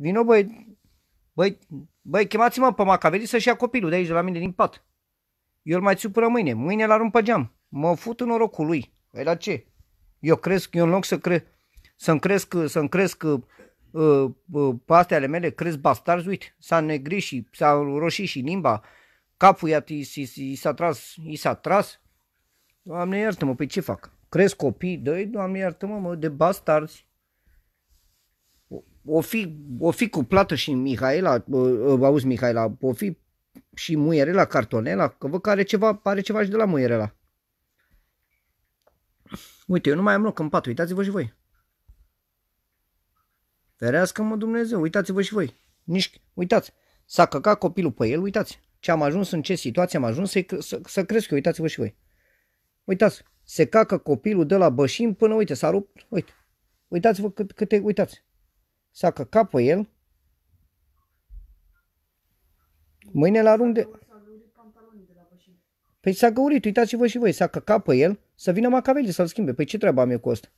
Vino, băi, băi, băi, chemați-mă pe Macaveli să-și ia copilul de aici, de la mine, din pat. Eu îl mai țiu până mâine. Mâine l arunc pe geam. Mă fut în norocul lui. Păi la ce? Eu cresc, eu în loc să cre, să-mi cresc, să-mi cresc uh, uh, pe astea ale mele, cresc bastarzi, uite, s-a negrit și s-a roșit și limba, capul i-a, i, i, i s-a tras, i s-a tras. Doamne iartă-mă, pe ce fac? Cresc copii, dă Doamne iartă-mă, mă, de bastarzi. O, o fi, o fi cu plată și Mihaela, uh, auzi Mihaela, o fi și muierela cartonela, că văd că are ceva, are ceva și de la muierela. Uite, eu nu mai am loc în pat, uitați-vă și voi. Ferească-mă Dumnezeu, uitați-vă și voi. Nici, uitați, s-a căcat copilul pe el, uitați. Ce am ajuns, în ce situație am ajuns să, să, să cresc eu, uitați-vă și voi. Uitați, se cacă copilul de la bășin până, uite, s-a rupt, uite. Uitați-vă cât, câte, uitați. S-a căcat pe el. Mâine la arunc de... Păi s-a găurit, uitați-vă și voi, s-a căcat pe el, să vină Macaveli să-l schimbe. Păi ce treabă am eu cu asta?